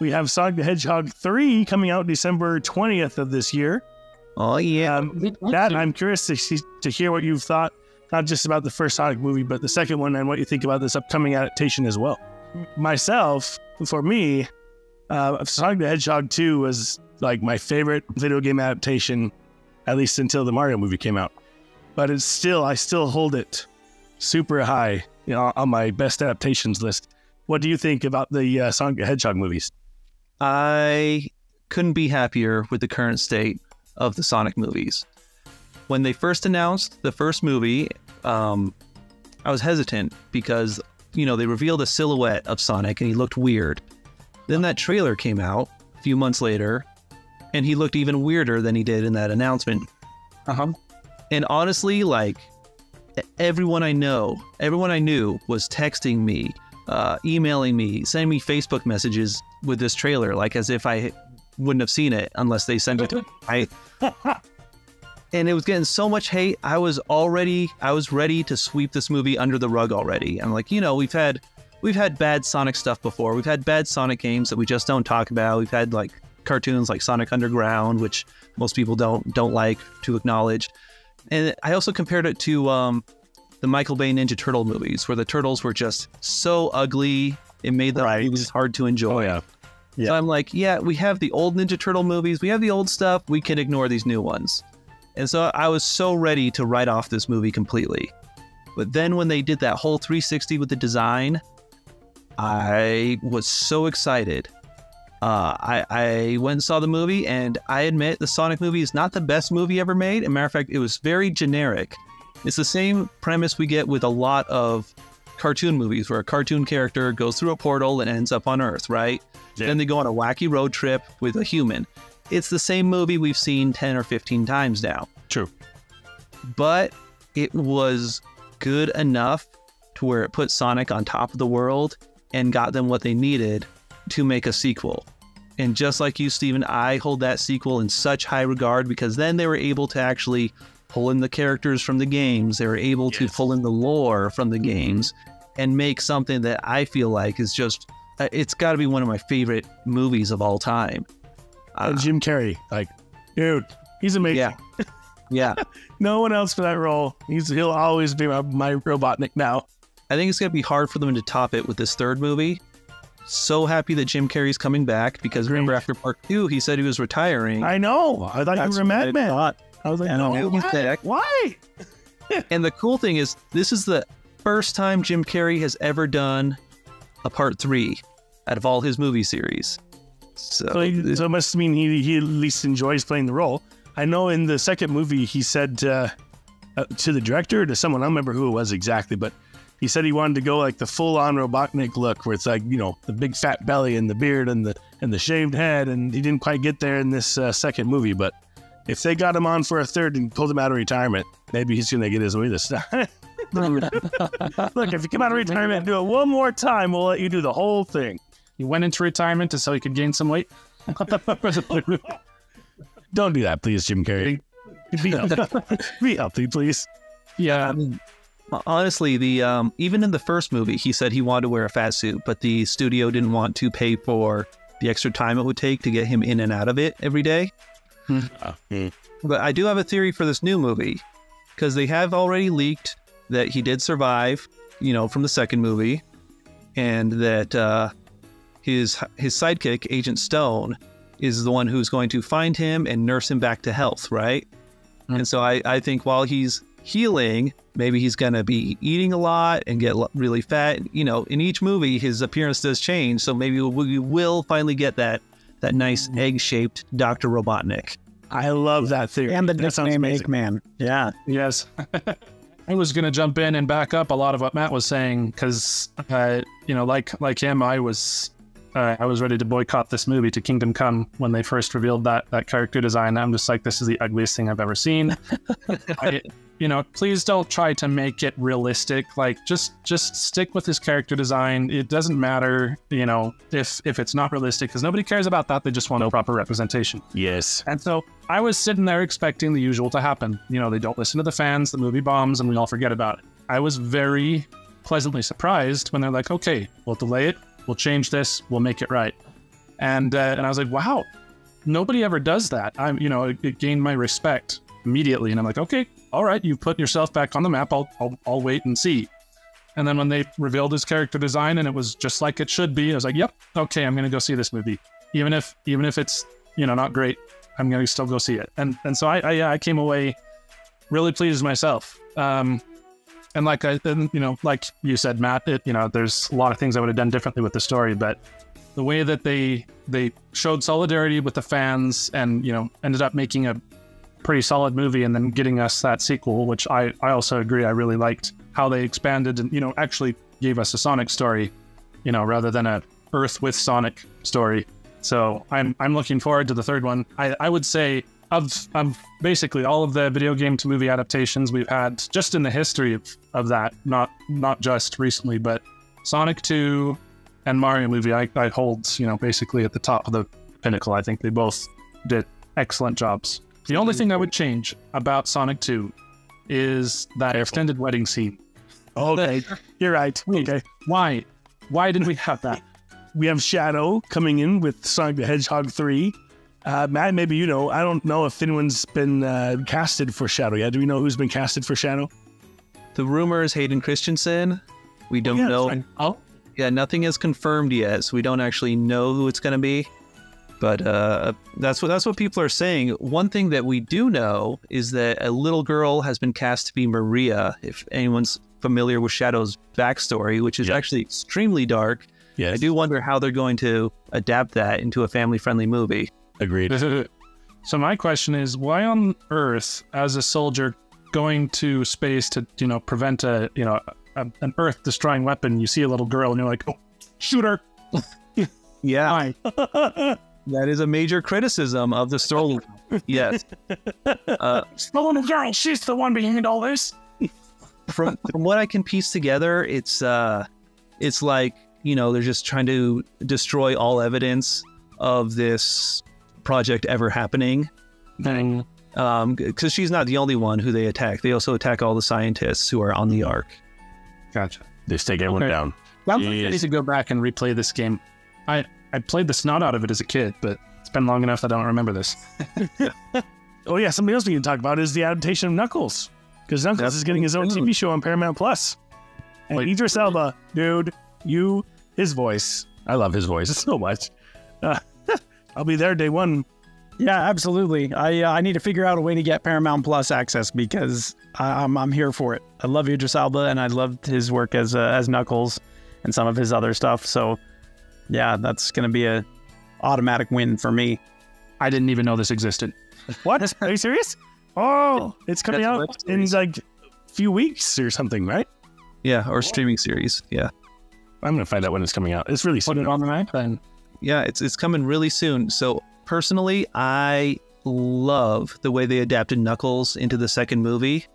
we have Sonic the Hedgehog 3 coming out December 20th of this year. Oh yeah. Um, that I'm curious to see, to hear what you've thought, not just about the first Sonic movie, but the second one and what you think about this upcoming adaptation as well. Myself, for me, uh, Sonic the Hedgehog 2 was like my favorite video game adaptation, at least until the Mario movie came out. But it's still, I still hold it super high you know, on my best adaptations list. What do you think about the uh, Sonic the Hedgehog movies? I couldn't be happier with the current state of the Sonic movies. When they first announced the first movie, um, I was hesitant because, you know, they revealed a silhouette of Sonic and he looked weird. Then that trailer came out a few months later and he looked even weirder than he did in that announcement. Uh huh. And honestly, like everyone I know, everyone I knew was texting me, uh, emailing me, sending me Facebook messages with this trailer, like as if I wouldn't have seen it unless they sent it to me. I, and it was getting so much hate. I was already, I was ready to sweep this movie under the rug already. I'm like, you know, we've had, we've had bad Sonic stuff before. We've had bad Sonic games that we just don't talk about. We've had like cartoons like Sonic Underground, which most people don't don't like to acknowledge. And I also compared it to um, the Michael Bay Ninja Turtle movies, where the turtles were just so ugly, it made the Right. movies hard to enjoy. Oh, yeah. Yeah. So I'm like, yeah, we have the old Ninja Turtle movies, we have the old stuff, we can ignore these new ones. And so I was so ready to write off this movie completely. But then when they did that whole 360 with the design, I was so excited. Uh, I, I went and saw the movie, and I admit the Sonic movie is not the best movie ever made. As a matter of fact, it was very generic. It's the same premise we get with a lot of cartoon movies where a cartoon character goes through a portal and ends up on Earth, right? Yeah. Then they go on a wacky road trip with a human. It's the same movie we've seen 10 or 15 times now True. but it was good enough to where it put Sonic on top of the world and got them what they needed to make a sequel. And just like you, Steven, I hold that sequel in such high regard because then they were able to actually pull in the characters from the games. They were able to pull in the lore from the games and make something that I feel like is just, uh, it's got to be one of my favorite movies of all time. And Uh, Jim Carrey, like, dude, he's amazing. yeah. Yeah. No one else for that role. He's he'll always be my, my Robotnik now. I think it's going to be hard for them to top it with this third movie. So happy that Jim Carrey's coming back because remember after part two, he said he was retiring. I know. I thought That's you were a madman. I was like, I know. why? Why? and the cool thing is, this is the first time Jim Carrey has ever done a part three out of all his movie series. So, So, he, so it must mean he, he at least enjoys playing the role. I know in the second movie he said uh, uh, to the director or to someone, I don't remember who it was exactly, but he said he wanted to go like the full on Robotnik look where it's like, you know, the big fat belly and the beard and the and the shaved head. And he didn't quite get there in this uh, second movie. But if they got him on for a third and pulled him out of retirement, maybe he's going to get his way this time. Look, if you come out of retirement and do it one more time, we'll let you do the whole thing. He went into retirement to so he could gain some weight. Don't do that, please, Jim Carrey. Be healthy, Be healthy please. yeah, I honestly, the um, even in the first movie, he said he wanted to wear a fat suit, but the studio didn't want to pay for the extra time it would take to get him in and out of it every day. But I do have a theory for this new movie because they have already leaked that he did survive, you know, from the second movie, and that uh, his his sidekick, Agent Stone, is the one who's going to find him and nurse him back to health, right? Hmm. And so I, I think while he's healing, maybe he's going to be eating a lot and get really fat. You know, in each movie, his appearance does change, so maybe we will finally get that that nice egg shaped Doctor Robotnik. I love that theory. and the that sounds nickname amazing. Eggman. Yeah, Yes. I was going to jump in and back up a lot of what Matt was saying because, uh, you know, like like him, I was uh, I was ready to boycott this movie to Kingdom Come when they first revealed that that character design. I'm just like, this is the ugliest thing I've ever seen. I, you know, please don't try to make it realistic. Like, just just stick with his character design. It doesn't matter, you know, if if it's not realistic because nobody cares about that. They just want a proper representation. Yes. And so I was sitting there expecting the usual to happen. You know, they don't listen to the fans, the movie bombs, and we all forget about it. I was very pleasantly surprised when they're like, okay, we'll delay it, we'll change this, we'll make it right. and uh, and I was like, wow, nobody ever does that. I'm, you know, it, it gained my respect immediately, and I'm like, okay, all right, you've put yourself back on the map. I'll, I'll, I'll wait and see. And then when they revealed his character design and it was just like it should be, I was like, yep, okay, I'm gonna go see this movie, even if even if it's you know not great, I'm gonna still go see it. And and so I I, I came away really pleased myself. Um, and like I, and, you know, like you said, Matt, it, you know, there's a lot of things I would have done differently with the story, but the way that they they showed solidarity with the fans and you know ended up making a pretty solid movie and then getting us that sequel, which I I also agree I really liked how they expanded and you know actually gave us a Sonic story, you know, rather than a Earth with Sonic story. So I'm I'm looking forward to the third one. I I would say of of basically all of the video game to movie adaptations we've had just in the history of, of that, not not just recently, but Sonic 2 and Mario movie I, I hold, you know, basically at the top of the pinnacle. I think they both did excellent jobs. The only thing I would change about Sonic 2 is that extended wedding scene. Okay, you're right. Okay, Why? Why didn't we have that? We have Shadow coming in with Sonic the Hedgehog three. Uh, Matt, maybe you know. I don't know if anyone's been uh, casted for Shadow yet. Do we know who's been casted for Shadow? The rumor is Hayden Christensen. We don't yeah, know. right. Oh, Yeah, nothing is confirmed yet, so we don't actually know who it's going to be. But uh, that's what that's what people are saying. One thing that we do know is that a little girl has been cast to be Maria. If anyone's familiar with Shadow's backstory, which is Yeah. actually extremely dark, Yes, I do wonder how they're going to adapt that into a family-friendly movie. agreed. so my question is, why on Earth, as a soldier going to space to you know prevent a you know a, an Earth destroying weapon, you see a little girl and you're like, oh, shoot her. Yeah, Why? that is a major criticism of the story. yes. Uh, The little girl, she's the one behind all this. from from what I can piece together, it's uh, it's like you know they're just trying to destroy all evidence of this project ever happening. Dang. Um, because she's not the only one who they attack. They also attack all the scientists who are on the ark. Gotcha. They take everyone Okay. down. Well, I Yes. need to go back and replay this game. I I played the snot out of it as a kid, but it's been long enough that I don't remember this. Oh yeah, something else we can talk about is the adaptation of Knuckles, because Knuckles That's is getting his own true. TV show on Paramount Plus. And Wait. Idris Elba, dude, you, his voice, I love his voice so much. Uh, I'll be there day one. Yeah, absolutely. I uh, I need to figure out a way to get Paramount Plus access because I, I'm I'm here for it. I love Idris Elba and I loved his work as uh, as Knuckles and some of his other stuff. So yeah, that's gonna be a automatic win for me. I didn't even know this existed. What? Are you serious? Oh, it's coming That's out in like a few weeks or something, right? Yeah, or streaming series. Yeah, I'm gonna find out when it's coming out. It's really Put it on the map then. yeah, it's it's coming really soon. So personally, I love the way they adapted Knuckles into the second movie.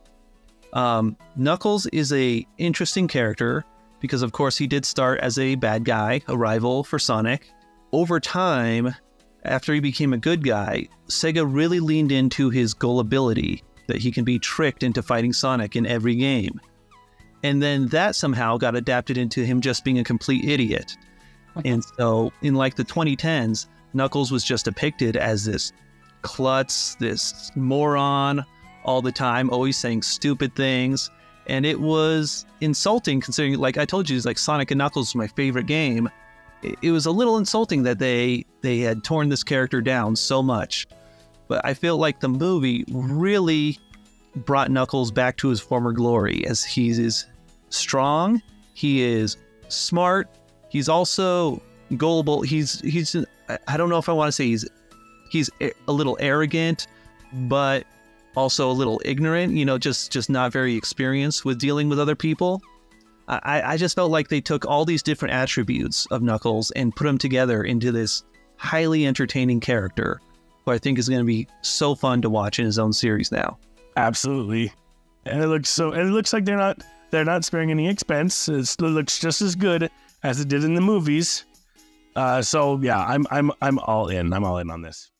Um, Knuckles is a interesting character because, of course, he did start as a bad guy, a rival for Sonic. Over time, after he became a good guy, Sega really leaned into his gullibility that he can be tricked into fighting Sonic in every game. And then that somehow got adapted into him just being a complete idiot. and so in like the 2010s, Knuckles was just depicted as this klutz, this moron all the time, always saying stupid things. And it was insulting considering, like I told you, it's like Sonic and Knuckles was my favorite game. It was a little insulting that they they had torn this character down so much. But I feel like the movie really brought Knuckles back to his former glory as he is strong, he is smart, he's also gullible. He's he's I- don't know if I want to say he's he's a a little arrogant, but also a little ignorant. You know, just just not very experienced with dealing with other people. I I just felt like they took all these different attributes of Knuckles and put them together into this highly entertaining character, who I think is going to be so fun to watch in his own series now. Absolutely. And it looks so. And it looks like they're not they're not sparing any expense. It's, it looks just as good as it did in the movies. Uh, so yeah, I'm I'm I'm all in. I'm all in on this.